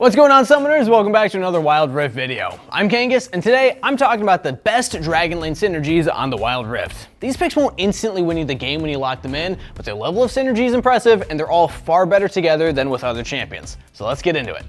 What's going on summoners? Welcome back to another Wild Rift video. I'm Kangas and today I'm talking about the best Dragon Lane synergies on the Wild Rift. These picks won't instantly win you the game when you lock them in, but their level of synergy is impressive and they're all far better together than with other champions. So let's get into it.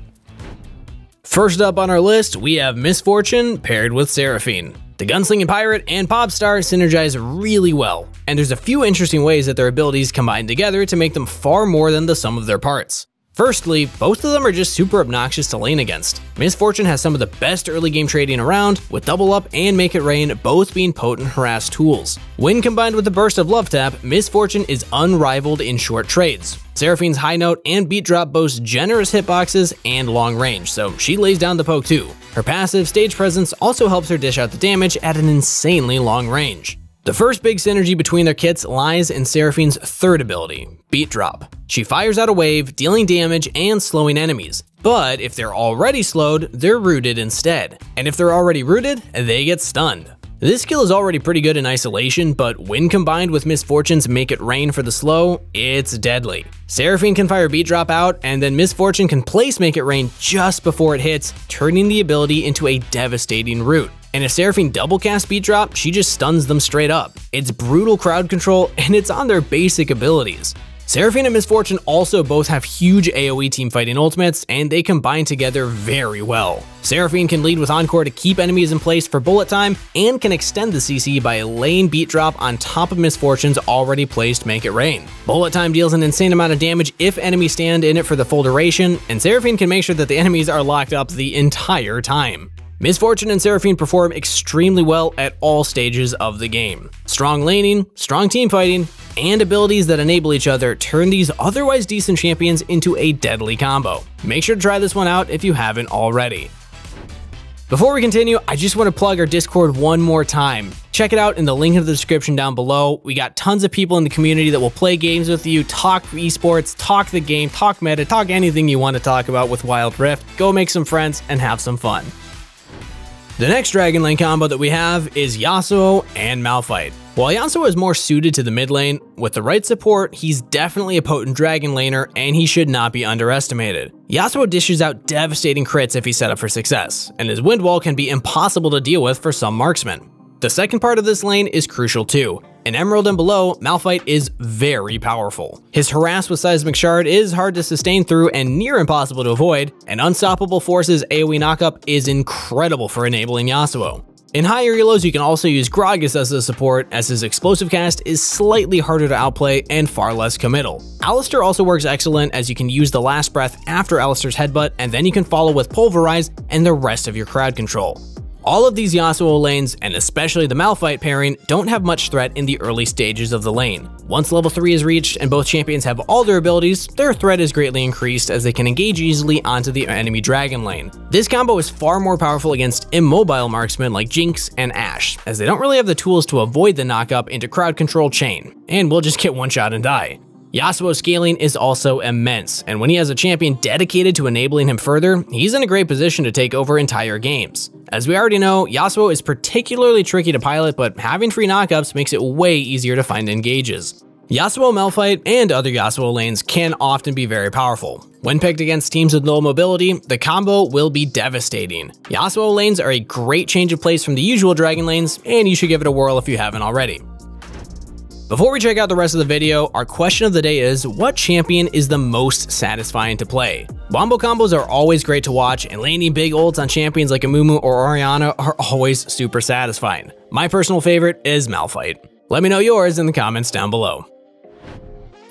First up on our list, we have Miss Fortune paired with Seraphine. The Gunslinging Pirate and Popstar synergize really well, and there's a few interesting ways that their abilities combine together to make them far more than the sum of their parts. Firstly, both of them are just super obnoxious to lane against. Miss Fortune has some of the best early game trading around, with Double Up and Make It Rain both being potent harass tools. When combined with the burst of Love Tap, Miss Fortune is unrivaled in short trades. Seraphine's High Note and Beat Drop boast generous hitboxes and long range, so she lays down the poke too. Her passive stage presence also helps her dish out the damage at an insanely long range. The first big synergy between their kits lies in Seraphine's third ability, Beat Drop. She fires out a wave, dealing damage and slowing enemies. But if they're already slowed, they're rooted instead. And if they're already rooted, they get stunned. This skill is already pretty good in isolation, but when combined with Miss Fortune's Make It Rain for the slow, it's deadly. Seraphine can fire Beat Drop out, and then Miss Fortune can place Make It Rain just before it hits, turning the ability into a devastating root. And if Seraphine double cast Beat Drop, she just stuns them straight up. It's brutal crowd control, and it's on their basic abilities. Seraphine and Miss Fortune also both have huge AoE teamfighting ultimates, and they combine together very well. Seraphine can lead with Encore to keep enemies in place for bullet time, and can extend the CC by laying Beat Drop on top of Miss Fortune's already placed Make It Rain. Bullet time deals an insane amount of damage if enemies stand in it for the full duration, and Seraphine can make sure that the enemies are locked up the entire time. Miss Fortune and Seraphine perform extremely well at all stages of the game. Strong laning, strong team fighting, and abilities that enable each other turn these otherwise decent champions into a deadly combo. Make sure to try this one out if you haven't already. Before we continue, I just want to plug our Discord one more time. Check it out in the link in the description down below. We got tons of people in the community that will play games with you, talk esports, talk the game, talk meta, talk anything you want to talk about with Wild Rift. Go make some friends and have some fun. The next Dragon Lane combo that we have is Yasuo and Malphite. While Yasuo is more suited to the mid lane, with the right support, he's definitely a potent Dragon Laner and he should not be underestimated. Yasuo dishes out devastating crits if he's set up for success, and his Wind Wall can be impossible to deal with for some marksmen. The second part of this lane is crucial too. In Emerald and below, Malphite is very powerful. His harass with Seismic Shard is hard to sustain through and near impossible to avoid, and Unstoppable Force's AoE knockup is incredible for enabling Yasuo. In higher elos, you can also use Gragas as a support, as his explosive cast is slightly harder to outplay and far less committal. Alistar also works excellent as you can use the last breath after Alistar's headbutt, and then you can follow with Pulverize and the rest of your crowd control. All of these Yasuo lanes, and especially the Malphite pairing, don't have much threat in the early stages of the lane. Once level 3 is reached and both champions have all their abilities, their threat is greatly increased as they can engage easily onto the enemy dragon lane. This combo is far more powerful against immobile marksmen like Jinx and Ashe, as they don't really have the tools to avoid the knockup into crowd control chain, and will just get one shot and die. Yasuo's scaling is also immense, and when he has a champion dedicated to enabling him further, he's in a great position to take over entire games. As we already know, Yasuo is particularly tricky to pilot, but having free knockups makes it way easier to find engages. Yasuo Malphite and other Yasuo lanes can often be very powerful. When picked against teams with low mobility, the combo will be devastating. Yasuo lanes are a great change of place from the usual dragon lanes, and you should give it a whirl if you haven't already. Before we check out the rest of the video, our question of the day is, what champion is the most satisfying to play? Bombo combos are always great to watch, and landing big ults on champions like Amumu or Orianna are always super satisfying. My personal favorite is Malphite. Let me know yours in the comments down below.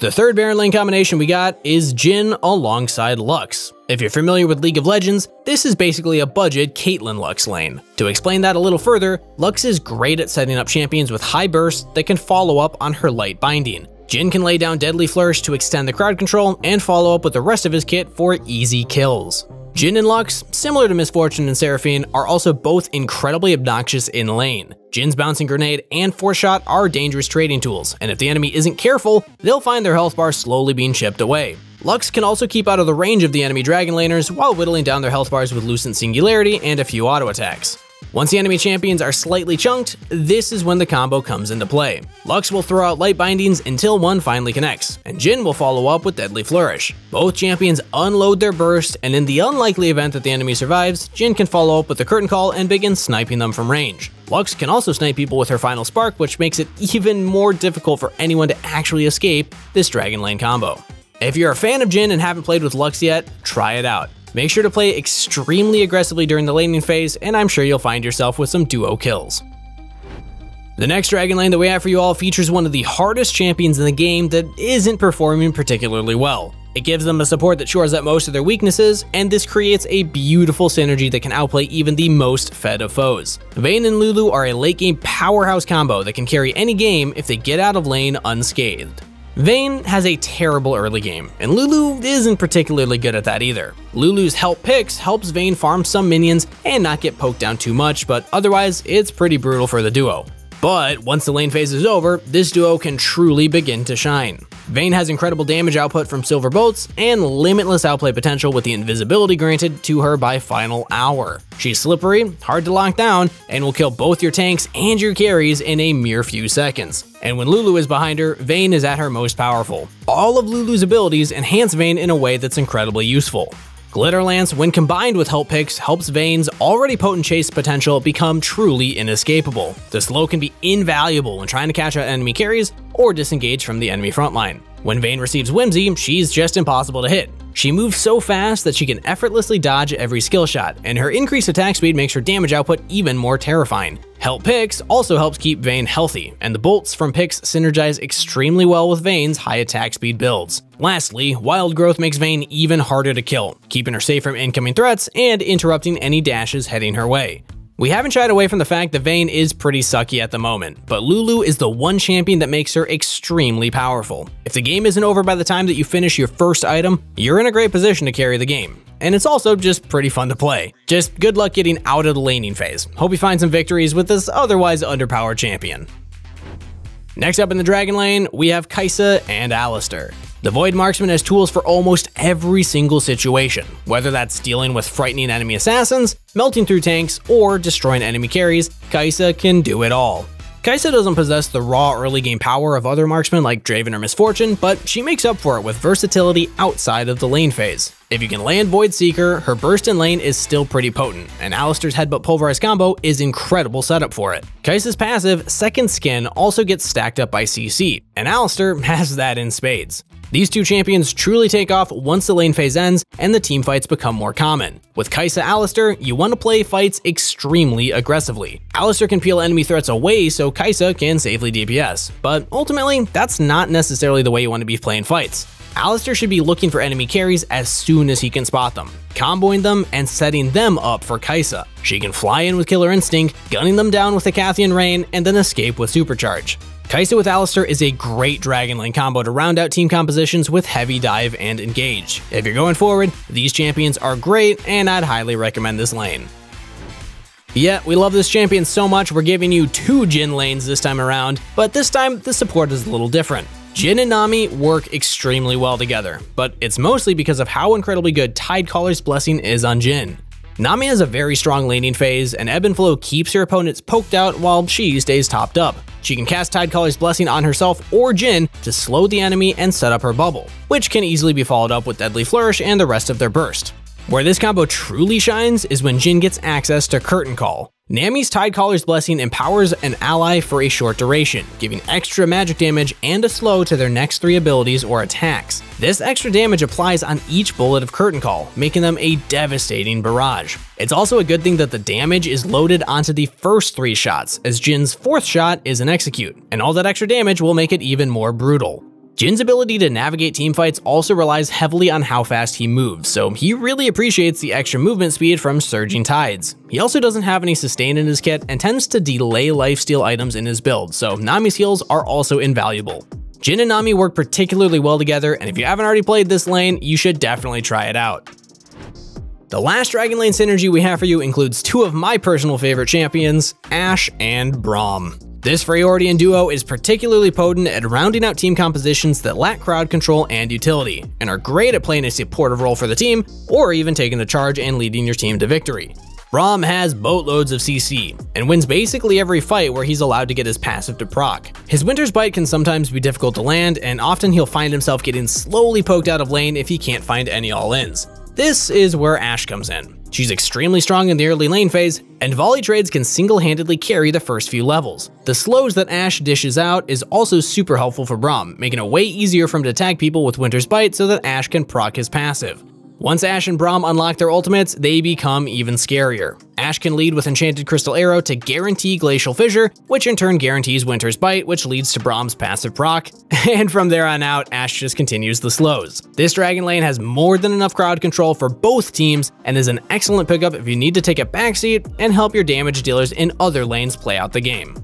The third Baron lane combination we got is Jhin alongside Lux. If you're familiar with League of Legends, this is basically a budget Caitlyn Lux lane. To explain that a little further, Lux is great at setting up champions with high burst that can follow up on her light binding. Jhin can lay down Deadly Flourish to extend the crowd control and follow up with the rest of his kit for easy kills. Jhin and Lux, similar to Miss Fortune and Seraphine, are also both incredibly obnoxious in lane. Jhin's bouncing grenade and force shot are dangerous trading tools, and if the enemy isn't careful, they'll find their health bar slowly being chipped away. Lux can also keep out of the range of the enemy dragon laners while whittling down their health bars with Lucent Singularity and a few auto attacks. Once the enemy champions are slightly chunked, this is when the combo comes into play. Lux will throw out light bindings until one finally connects, and Jhin will follow up with Deadly Flourish. Both champions unload their burst, and in the unlikely event that the enemy survives, Jhin can follow up with the Curtain Call and begin sniping them from range. Lux can also snipe people with her final spark, which makes it even more difficult for anyone to actually escape this Dragon Lane combo. If you're a fan of Jhin and haven't played with Lux yet, try it out. Make sure to play extremely aggressively during the laning phase, and I'm sure you'll find yourself with some duo kills. The next Dragon Lane that we have for you all features one of the hardest champions in the game that isn't performing particularly well. It gives them a support that shores up most of their weaknesses, and this creates a beautiful synergy that can outplay even the most fed of foes. Vayne and Lulu are a late game powerhouse combo that can carry any game if they get out of lane unscathed. Vayne has a terrible early game, and Lulu isn't particularly good at that either. Lulu's help Pix helps Vayne farm some minions and not get poked down too much, but otherwise, it's pretty brutal for the duo. But once the lane phase is over, this duo can truly begin to shine. Vayne has incredible damage output from Silver Bolts and limitless outplay potential with the invisibility granted to her by Final Hour. She's slippery, hard to lock down, and will kill both your tanks and your carries in a mere few seconds. And when Lulu is behind her, Vayne is at her most powerful. All of Lulu's abilities enhance Vayne in a way that's incredibly useful. Glitter Lance, when combined with Help Pix, helps Vayne's already potent chase potential become truly inescapable. The slow can be invaluable when trying to catch out enemy carries or disengage from the enemy front line. When Vayne receives Whimsy, she's just impossible to hit. She moves so fast that she can effortlessly dodge every skill shot, and her increased attack speed makes her damage output even more terrifying. Help Pix also helps keep Vayne healthy, and the bolts from Pix synergize extremely well with Vayne's high attack speed builds. Lastly, Wild Growth makes Vayne even harder to kill, keeping her safe from incoming threats and interrupting any dashes heading her way. We haven't shied away from the fact that Vayne is pretty sucky at the moment, but Lulu is the one champion that makes her extremely powerful. If the game isn't over by the time that you finish your first item, you're in a great position to carry the game. And it's also just pretty fun to play. Just good luck getting out of the laning phase. Hope you find some victories with this otherwise underpowered champion. Next up in the Dragon Lane, we have Kai'Sa and Alistar. The Void Marksman has tools for almost every single situation, whether that's dealing with frightening enemy assassins, melting through tanks, or destroying enemy carries, Kai'Sa can do it all. Kai'Sa doesn't possess the raw early game power of other marksmen like Draven or Miss Fortune, but she makes up for it with versatility outside of the lane phase. If you can land Void Seeker, her burst in lane is still pretty potent, and Alistar's Headbutt Pulverize combo is incredible setup for it. Kai'Sa's passive, Second Skin, also gets stacked up by CC, and Alistar has that in spades. These two champions truly take off once the lane phase ends and the team fights become more common. With Kai'Sa Alistar, you want to play fights extremely aggressively. Alistar can peel enemy threats away so Kai'Sa can safely DPS, but ultimately, that's not necessarily the way you want to be playing fights. Alistar should be looking for enemy carries as soon as he can spot them, comboing them and setting them up for Kai'Sa. She can fly in with Killer Instinct, gunning them down with the Icathian Rain, and then escape with Supercharge. Kai'Sa with Alistar is a great Dragon Lane combo to round out team compositions with heavy dive and engage. If you're going forward, these champions are great and I'd highly recommend this lane. Yeah, we love this champion so much we're giving you two Jhin lanes this time around, but this time the support is a little different. Jhin and Nami work extremely well together, but it's mostly because of how incredibly good Tidecaller's Blessing is on Jhin. Nami has a very strong laning phase, and Ebb and Flow keeps her opponents poked out while she stays topped up. She can cast Tidecaller's Blessing on herself or Jhin to slow the enemy and set up her bubble, which can easily be followed up with Deadly Flourish and the rest of their burst. Where this combo truly shines is when Jhin gets access to Curtain Call. Nami's Tidecaller's Blessing empowers an ally for a short duration, giving extra magic damage and a slow to their next three abilities or attacks. This extra damage applies on each bullet of Curtain Call, making them a devastating barrage. It's also a good thing that the damage is loaded onto the first three shots, as Jhin's fourth shot is an execute, and all that extra damage will make it even more brutal. Jhin's ability to navigate teamfights also relies heavily on how fast he moves, so he really appreciates the extra movement speed from Surging Tides. He also doesn't have any sustain in his kit and tends to delay lifesteal items in his build, so Nami's heals are also invaluable. Jhin and Nami work particularly well together, and if you haven't already played this lane, you should definitely try it out. The last Dragon Lane synergy we have for you includes two of my personal favorite champions, Ashe and Braum. This Freljordian duo is particularly potent at rounding out team compositions that lack crowd control and utility, and are great at playing a supportive role for the team, or even taking the charge and leading your team to victory. Braum has boatloads of CC, and wins basically every fight where he's allowed to get his passive to proc. His Winter's Bite can sometimes be difficult to land, and often he'll find himself getting slowly poked out of lane if he can't find any all-ins. This is where Ashe comes in. She's extremely strong in the early lane phase, and volley trades can single-handedly carry the first few levels. The slows that Ashe dishes out is also super helpful for Braum, making it way easier for him to tag people with Winter's Bite so that Ashe can proc his passive. Once Ashe and Braum unlock their ultimates, they become even scarier. Ashe can lead with Enchanted Crystal Arrow to guarantee Glacial Fissure, which in turn guarantees Winter's Bite, which leads to Braum's passive proc, and from there on out, Ashe just continues the slows. This Dragon Lane has more than enough crowd control for both teams, and is an excellent pickup if you need to take a backseat and help your damage dealers in other lanes play out the game.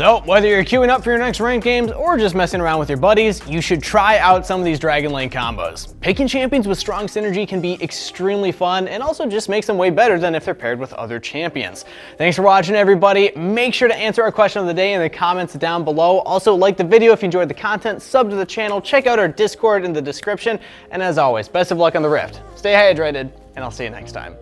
So, whether you're queuing up for your next ranked games or just messing around with your buddies, you should try out some of these Dragon Lane combos. Picking champions with strong synergy can be extremely fun and also just makes them way better than if they're paired with other champions. Thanks for watching everybody. Make sure to answer our question of the day in the comments down below. Also like the video if you enjoyed the content, sub to the channel, check out our Discord in the description, and as always, best of luck on the Rift. Stay hydrated, and I'll see you next time.